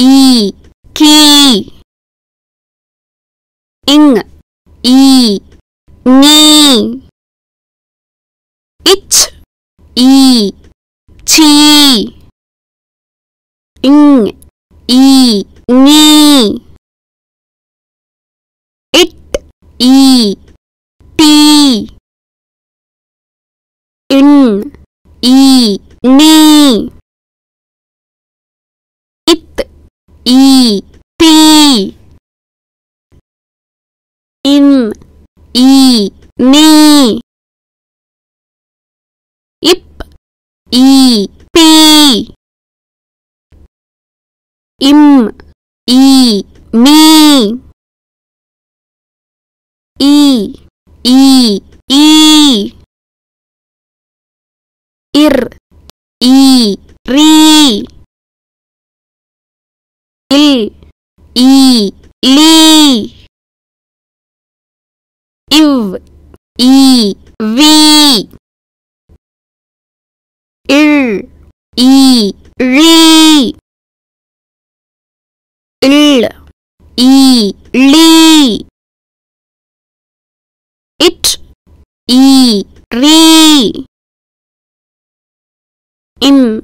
e key ing e knee it ing e knee it in e knee knee ip e p im e me e e e ir e re il e li iv e v ir e ri il e li it e re im